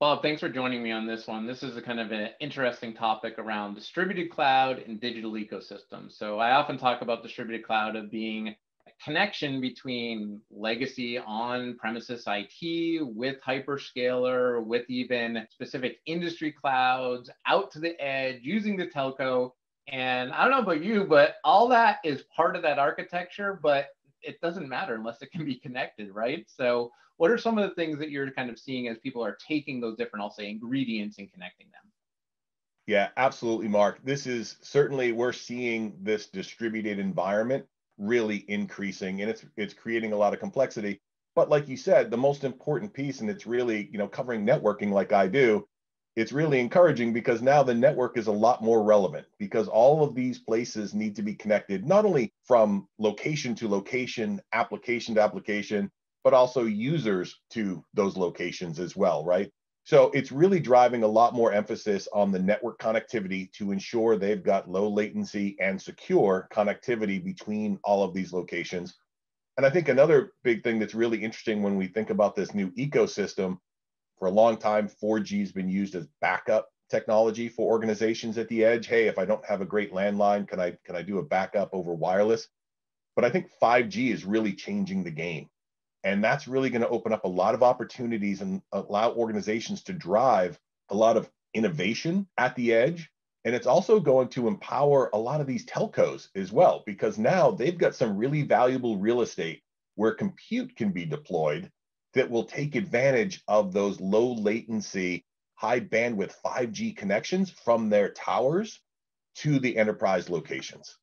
Bob, thanks for joining me on this one. This is a kind of an interesting topic around distributed cloud and digital ecosystems. So I often talk about distributed cloud of being a connection between legacy on-premises IT with hyperscaler, with even specific industry clouds out to the edge using the telco. And I don't know about you, but all that is part of that architecture, but it doesn't matter unless it can be connected, right? So what are some of the things that you're kind of seeing as people are taking those different, I'll say, ingredients and connecting them? Yeah, absolutely, Mark. This is certainly we're seeing this distributed environment really increasing, and it's it's creating a lot of complexity. But like you said, the most important piece, and it's really you know covering networking like I do, it's really encouraging because now the network is a lot more relevant because all of these places need to be connected not only from location to location, application to application, but also users to those locations as well, right? So it's really driving a lot more emphasis on the network connectivity to ensure they've got low latency and secure connectivity between all of these locations. And I think another big thing that's really interesting when we think about this new ecosystem, for a long time, 4G has been used as backup technology for organizations at the edge. Hey, if I don't have a great landline, can I can I do a backup over wireless? But I think 5G is really changing the game. And that's really going to open up a lot of opportunities and allow organizations to drive a lot of innovation at the edge. And it's also going to empower a lot of these telcos as well, because now they've got some really valuable real estate where compute can be deployed that will take advantage of those low latency, high bandwidth 5G connections from their towers to the enterprise locations.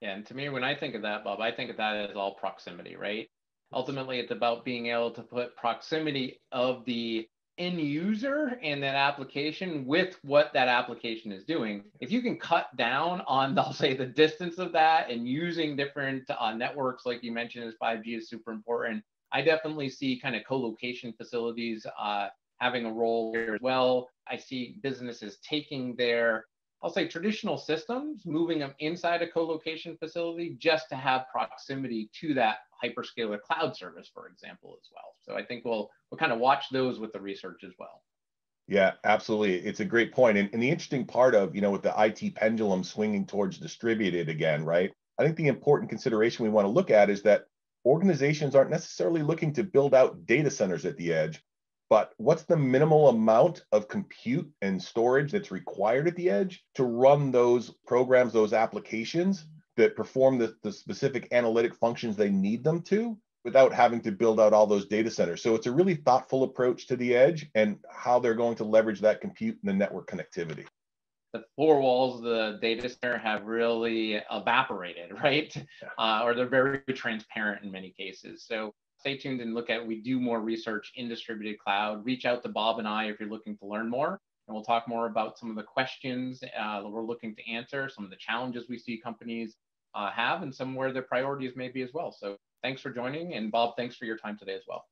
Yeah, and to me, when I think of that, Bob, I think of that as all proximity, right? ultimately it's about being able to put proximity of the end user and that application with what that application is doing. If you can cut down on, I'll say, the distance of that and using different uh, networks, like you mentioned, as 5G is super important. I definitely see kind of co-location facilities uh, having a role here as well. I see businesses taking their I'll say traditional systems, moving them inside a co-location facility just to have proximity to that hyperscaler cloud service, for example, as well. So I think we'll we'll kind of watch those with the research as well. Yeah, absolutely. It's a great point. And, and the interesting part of, you know, with the IT pendulum swinging towards distributed again, right? I think the important consideration we want to look at is that organizations aren't necessarily looking to build out data centers at the edge but what's the minimal amount of compute and storage that's required at the edge to run those programs, those applications that perform the, the specific analytic functions they need them to without having to build out all those data centers. So it's a really thoughtful approach to the edge and how they're going to leverage that compute and the network connectivity. The four walls of the data center have really evaporated, right? Uh, or they're very transparent in many cases. So stay tuned and look at, we do more research in distributed cloud. Reach out to Bob and I if you're looking to learn more. And we'll talk more about some of the questions uh, that we're looking to answer, some of the challenges we see companies uh, have, and some where their priorities may be as well. So thanks for joining. And Bob, thanks for your time today as well.